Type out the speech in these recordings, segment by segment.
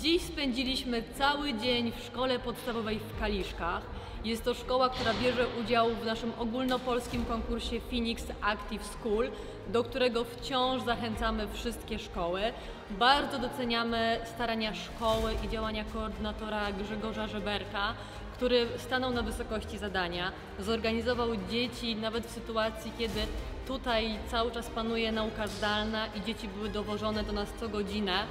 Dziś spędziliśmy cały dzień w szkole podstawowej w Kaliszkach. Jest to szkoła, która bierze udział w naszym ogólnopolskim konkursie Phoenix Active School, do którego wciąż zachęcamy wszystkie szkoły. Bardzo doceniamy starania szkoły i działania koordynatora Grzegorza Żeberka, który stanął na wysokości zadania, zorganizował dzieci nawet w sytuacji, kiedy tutaj cały czas panuje nauka zdalna i dzieci były dowożone do nas co godzinę.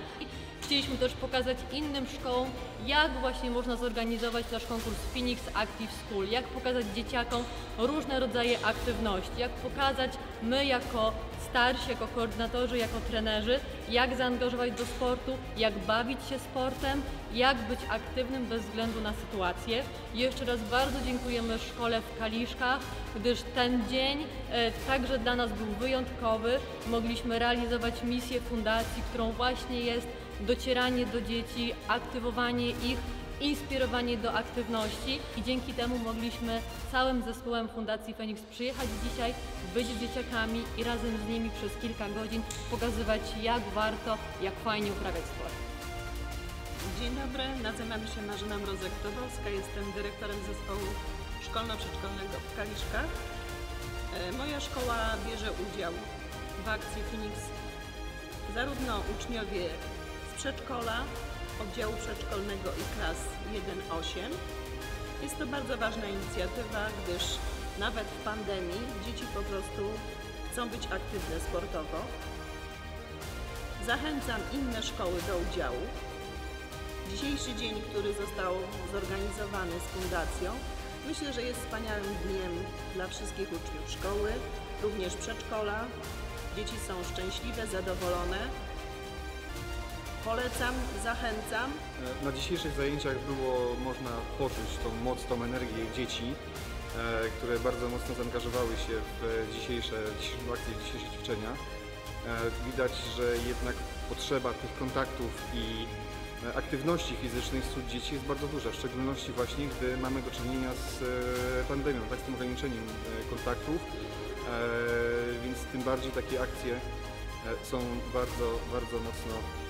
Chcieliśmy też pokazać innym szkołom, jak właśnie można zorganizować nasz konkurs Phoenix Active School, jak pokazać dzieciakom różne rodzaje aktywności, jak pokazać my jako starsi, jako koordynatorzy, jako trenerzy, jak zaangażować do sportu, jak bawić się sportem, jak być aktywnym bez względu na sytuację. Jeszcze raz bardzo dziękujemy szkole w Kaliszkach, gdyż ten dzień e, także dla nas był wyjątkowy. Mogliśmy realizować misję fundacji, którą właśnie jest docieranie do dzieci, aktywowanie ich, inspirowanie do aktywności i dzięki temu mogliśmy całym zespołem Fundacji Feniks przyjechać dzisiaj, być z dzieciakami i razem z nimi przez kilka godzin pokazywać jak warto, jak fajnie uprawiać sport. Dzień dobry, nazywam się Marzena Mrozek-Tobowska, jestem dyrektorem zespołu szkolno-przedszkolnego w Kaliszkach. E, Moja szkoła bierze udział w akcji Phoenix zarówno uczniowie przedszkola, oddziału przedszkolnego i klas 1-8. Jest to bardzo ważna inicjatywa, gdyż nawet w pandemii dzieci po prostu chcą być aktywne sportowo. Zachęcam inne szkoły do udziału. Dzisiejszy dzień, który został zorganizowany z fundacją, myślę, że jest wspaniałym dniem dla wszystkich uczniów szkoły, również przedszkola. Dzieci są szczęśliwe, zadowolone. Polecam, zachęcam. Na dzisiejszych zajęciach było można poczuć tą moc, tą energię dzieci, e, które bardzo mocno zaangażowały się w dzisiejsze, dzisiejszą w dzisiejsze ćwiczenia. E, Widać, że jednak potrzeba tych kontaktów i e, aktywności fizycznych wśród dzieci jest bardzo duża, w szczególności właśnie, gdy mamy do czynienia z e, pandemią, tak, z tym ograniczeniem e, kontaktów, E, więc tym bardziej takie akcje e, są bardzo, bardzo mocno e,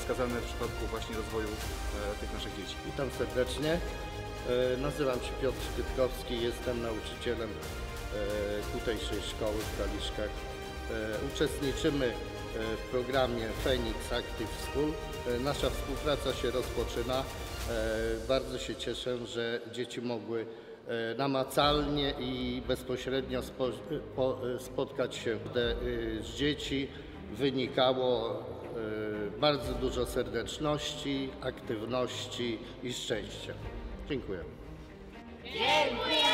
wskazane w przypadku właśnie rozwoju e, tych naszych dzieci. Witam serdecznie. E, Nazywam się Piotr Tytkowski, jestem nauczycielem e, tutejszej szkoły w Kaliszkach. Uczestniczymy w programie Phoenix Active School. Nasza współpraca się rozpoczyna. Bardzo się cieszę, że dzieci mogły namacalnie i bezpośrednio spo, po, spotkać się z dzieci. Wynikało e, bardzo dużo serdeczności, aktywności i szczęścia. Dziękuję. Dziękujemy.